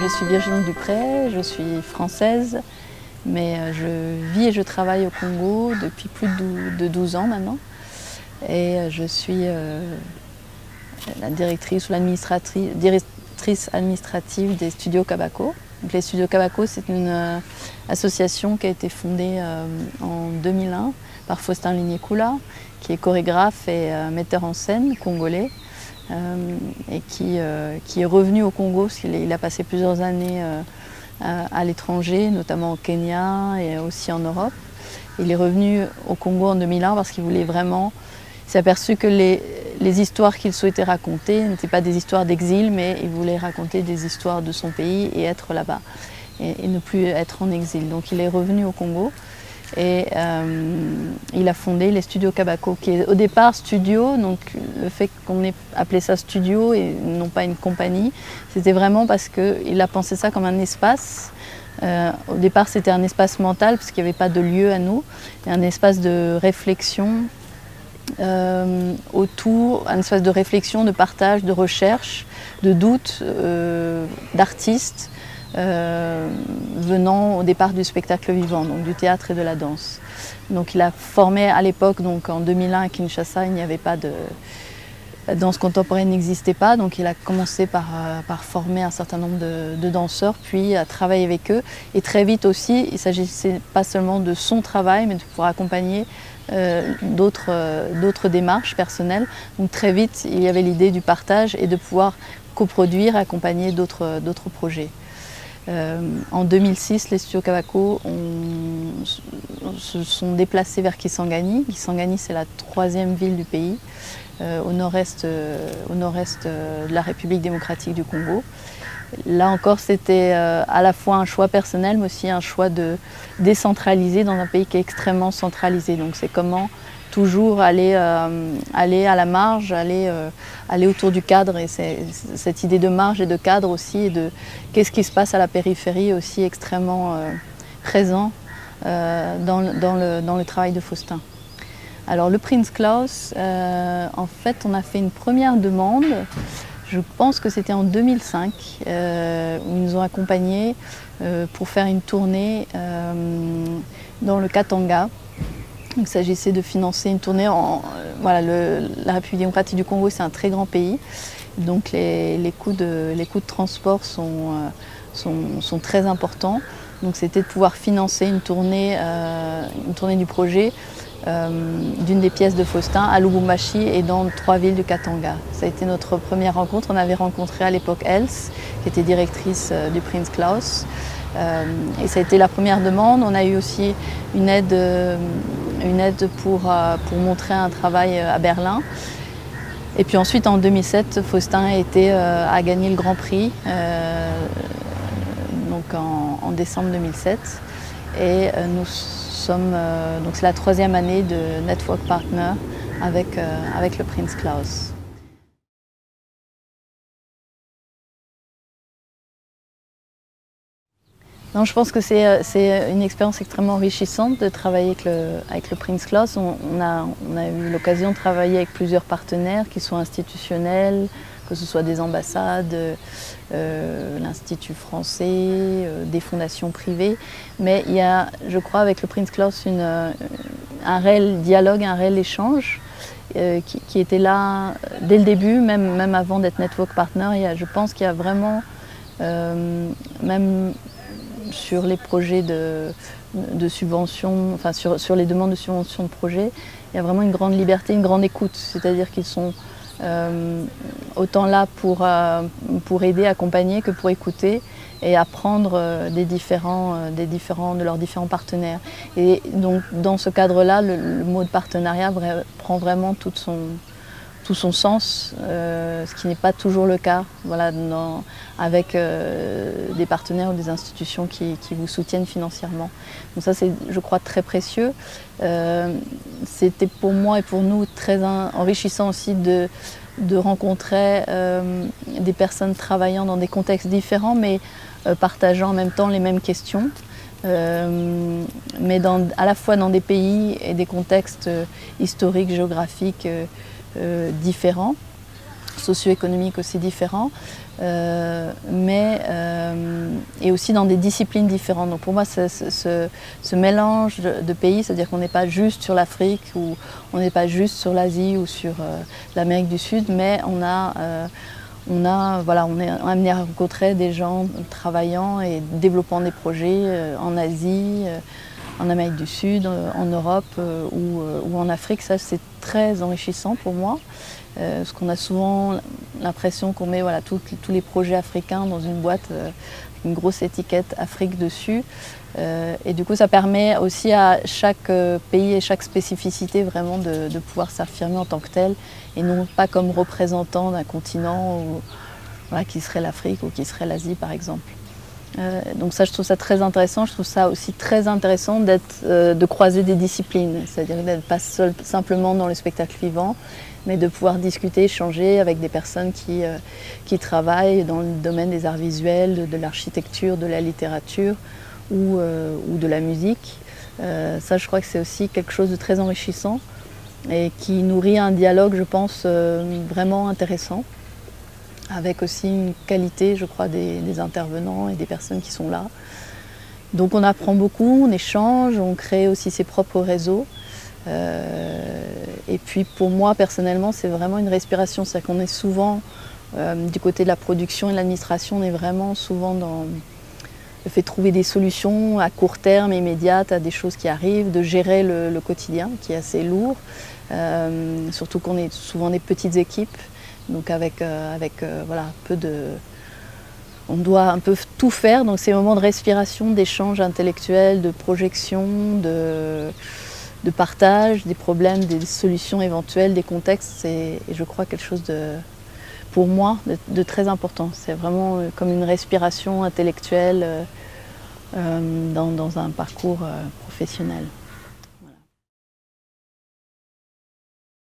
je suis Virginie Dupré, je suis française, mais euh, je vis et je travaille au Congo depuis plus de 12 ans maintenant. Et euh, je suis euh, la directrice ou l'administratrice administrative des studios Kabako. les studios Kabako, c'est une association qui a été fondée en 2001 par Faustin Lignécoula, qui est chorégraphe et metteur en scène congolais. Euh, et euh, qui, est revenu au Congo, parce qu'il a passé plusieurs années euh, à, l'étranger, notamment au Kenya et aussi en Europe. Il est revenu au Congo en 2001 parce qu'il voulait vraiment, il s'est aperçu que les, histoires qu'il souhaitait raconter n'étaient pas des histoires d'exil, mais il voulait raconter des histoires de son pays et être là-bas, et, ne plus être en exil. Donc il est revenu au Congo. Et euh, il a fondé les studios Kabako, qui est au départ studio, donc le fait qu'on ait appelé ça studio et non pas une compagnie, c'était vraiment parce qu'il a pensé ça comme un espace. Euh, au départ, c'était un espace mental, parce qu'il n'y avait pas de lieu à nous, et un espace de réflexion euh, autour, un espace de réflexion, de partage, de recherche, de doute, d'artistes, euh, venant au départ du spectacle vivant, donc du théâtre et de la danse. Donc il a formé à l'époque, donc en 2001 à Kinshasa, il n'y avait pas de... La danse contemporaine n'existait pas, donc il a commencé par, euh, former un certain nombre de, danseurs, puis à travailler avec eux. Et très vite aussi, il s'agissait pas seulement de son travail, mais de pouvoir accompagner euh, d'autres démarches personnelles. Donc très vite, il y avait l'idée du partage et de pouvoir coproduire, accompagner d'autres projets. Euh, en 2006, les studios Kabako se sont déplacés vers Kisangani. Kisangani, c'est la troisième ville du pays, euh, au nord-est euh, nord de la République démocratique du Congo. Là encore, c'était à la fois un choix personnel, mais aussi un choix de décentraliser dans un pays qui est extrêmement centralisé. Donc c'est comment toujours aller, euh, aller à la marge, aller, euh, aller autour du cadre. Et cette idée de marge et de cadre aussi, et de qu'est-ce qui se passe à la périphérie aussi extrêmement euh, présent dans, le, dans, le, travail de Faustin. Alors le Prince Klaus, en fait, on a fait une première demande. Je pense que c'était en 2005, où ils nous ont accompagnés pour faire une tournée dans le Katanga, il s'agissait de financer une tournée en... Euh, voilà, la République démocratique du Congo, c'est un très grand pays. Donc les, coûts, de, les coûts de transport sont, euh, sont, très importants. Donc c'était de pouvoir financer une tournée, euh, une tournée du projet d'une des pièces de Faustin à Lubumbashi et dans trois villes du Katanga. Ça a été notre première rencontre. On avait rencontré à l'époque Else, qui était directrice du Prince Klaus. et ça a été la première demande. On a eu aussi une aide une aide pour, euh, pour montrer un travail euh, à Berlin. Et puis ensuite, en 2007, Faustin a, été, euh, gagné le Grand Prix donc en, décembre 2007. Et nous sommes, donc c'est la troisième année de Network Partner avec, avec le Prince Klaus. Non, je pense que c'est euh, une expérience extrêmement enrichissante de travailler avec le, avec le Prince Claus. On, a, on, a, eu l'occasion de travailler avec plusieurs partenaires qui sont institutionnels, que ce soit des ambassades, euh, l'Institut français, euh, des fondations privées. Mais il y a, je crois, avec le Prince Claus, une, un réel dialogue, un réel échange. qui, qui, était là dès le début, même, même avant d'être Network Partner. Il y a, je pense qu'il y a vraiment, même sur les projets de, de subvention, enfin sur, les demandes de subvention de projet, il y a vraiment une grande liberté, une grande écoute. C'est-à-dire qu'ils sont euh, autant là pour, euh, pour aider, accompagner que pour écouter et apprendre euh, des, différents, des différents, de leurs différents partenaires. Et donc dans ce cadre-là, le, mot de partenariat prend vraiment toute son, tout son sens, euh, ce qui n'est pas toujours le cas voilà, avec euh, des partenaires ou des institutions qui, vous soutiennent financièrement. Donc ça c'est je crois très précieux. Euh, c'était pour moi et pour nous très enrichissant aussi de, rencontrer des personnes travaillant dans des contextes différents mais partageant en même temps les mêmes questions. mais dans, à la fois dans des pays et des contextes historiques, géographiques, différents. socio-économiques aussi différents, euh, mais euh, et aussi dans des disciplines différentes. Donc pour moi, ce, mélange de, pays, c'est-à-dire qu'on n'est pas juste sur l'Afrique ou on n'est pas juste sur l'Asie ou sur euh, l'Amérique du Sud, mais on a on, a, voilà, on est amené à rencontrer des gens travaillant et développant des projets en Asie, en Amérique du Sud, en Europe ou, ou en Afrique. Ça, c'est très enrichissant pour moi. Euh, parce qu'on a souvent l'impression qu'on met voilà, tous les projets africains dans une boîte, euh, une grosse étiquette Afrique dessus. Euh, et du coup, ça permet aussi à chaque pays et chaque spécificité vraiment de, pouvoir s'affirmer en tant que tel et non pas comme représentant d'un continent qui serait l'Afrique ou qui serait l'Asie par exemple. Donc ça, je trouve ça très intéressant. Je trouve ça aussi très intéressant de croiser des disciplines, c'est-à-dire d'être pas simplement dans le spectacle vivant, mais de pouvoir discuter, échanger avec des personnes qui, euh, travaillent dans le domaine des arts visuels, de, l'architecture, de la littérature ou, euh, de la musique. Euh, ça, je crois que c'est aussi quelque chose de très enrichissant et qui nourrit un dialogue, je pense, vraiment intéressant, avec aussi une qualité, je crois, des, intervenants et des personnes qui sont là. Donc on apprend beaucoup, on échange, on crée aussi ses propres réseaux. Euh, et puis pour moi personnellement, c'est vraiment une respiration. C'est-à-dire qu'on est souvent euh, du côté de la production et de l'administration, on est vraiment souvent dans le fait de trouver des solutions à court terme, immédiates, à des choses qui arrivent, de gérer le, quotidien qui est assez lourd. Euh, surtout qu'on est souvent des petites équipes, donc avec, avec voilà, peu de. On doit un peu tout faire, donc c'est un moment de respiration, d'échange intellectuel, de projection, de de partage des problèmes, des solutions éventuelles, des contextes, c'est, je crois, quelque chose de, pour moi, de, très important. C'est vraiment euh, comme une respiration intellectuelle euh, euh, dans, un parcours professionnel.